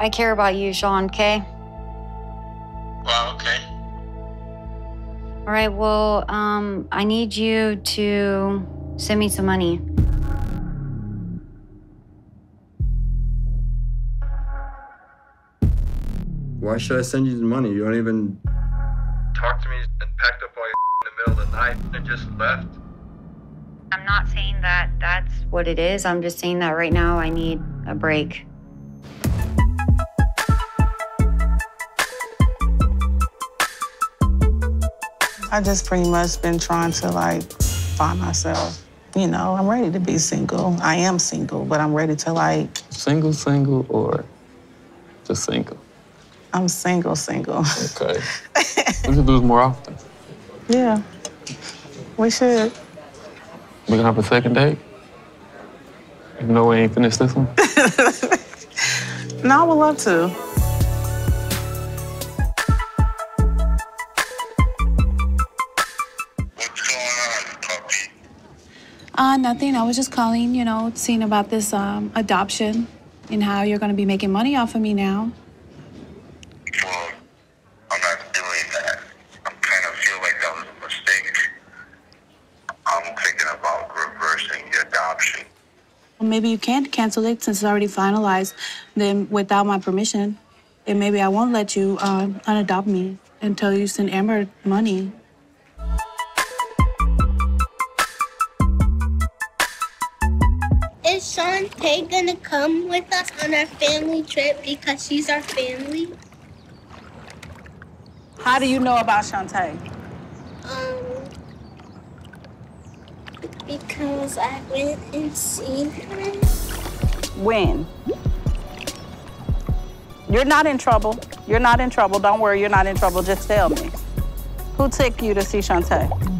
I care about you, Sean, okay? Well, okay. All right, well, um, I need you to send me some money. Why should I send you the money? You don't even talk to me and packed up all your in the middle of the night and just left. I'm not saying that that's what it is. I'm just saying that right now I need a break. I just pretty much been trying to like find myself. You know, I'm ready to be single. I am single, but I'm ready to like, Single, single, or just single? I'm single, single. Okay. we should do this more often. yeah, we should. We can have a second date. Even though we ain't finished this one. No, I would love to. Uh, nothing. I was just calling, you know, seeing about this um, adoption and how you're going to be making money off of me now. Well, I'm not doing that. I kind of feel like that was a mistake. I'm thinking about reversing the adoption. Well, maybe you can't cancel it since it's already finalized, then without my permission. And maybe I won't let you uh, unadopt me until you send Amber money. Is Shantae gonna come with us on our family trip because she's our family? How do you know about Shantae? Um, because I went and seen her. When? You're not in trouble. You're not in trouble. Don't worry, you're not in trouble. Just tell me. Who took you to see Shantae?